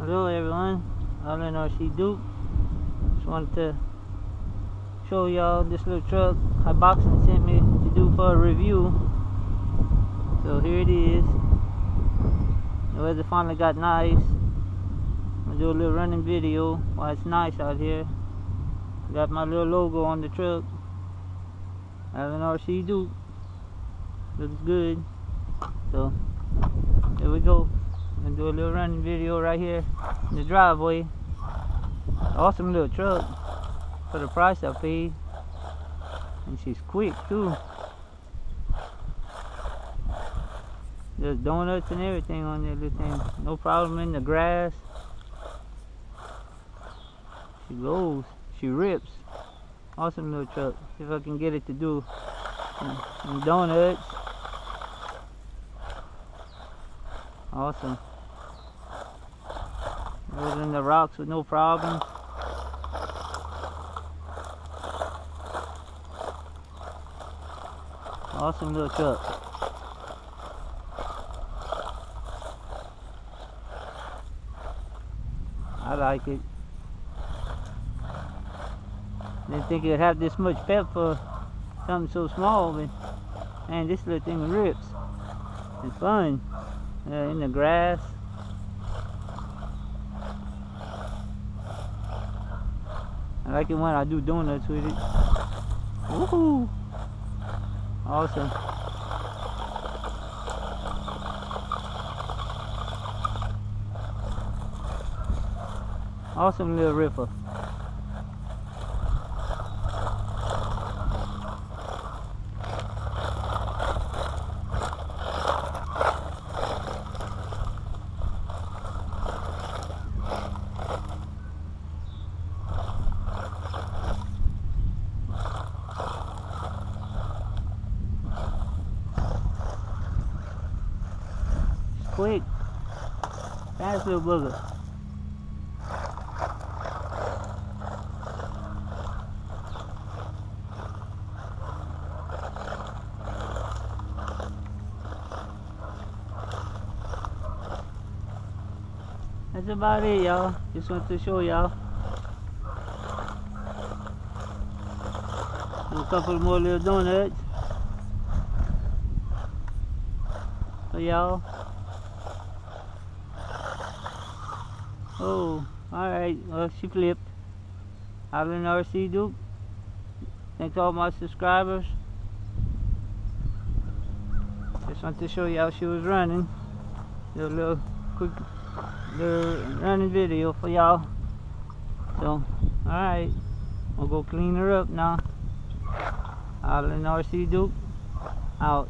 Hello everyone, Island RC Duke. Just wanted to show y'all this little truck Haiboxing sent me to do for a review. So here it is. The weather finally got nice. I'm gonna do a little running video while it's nice out here. Got my little logo on the truck. Island RC Duke. Looks good. So here we go. Gonna do a little running video right here in the driveway. Awesome little truck for the price I paid. And she's quick too. There's donuts and everything on that little thing. No problem in the grass. She goes. She rips. Awesome little truck. If I can get it to do some donuts. Awesome. Goes in the rocks with no problem. Awesome little truck. I like it. Didn't think it'd have this much pep for something so small, but man, this little thing rips. It's fun. Uh, in the grass. I like it when I do donuts with it. Woohoo! Awesome. Awesome little ripper. Quick. Fast little booger. That's about it, y'all. Just want to show y'all. A couple more little donuts. For y'all. Oh, alright. Well, she flipped. Island RC Duke. Thanks all my subscribers. Just want to show you how she was running. Do a little quick little running video for y'all. So, alright. We'll go clean her up now. Island RC Duke. Out.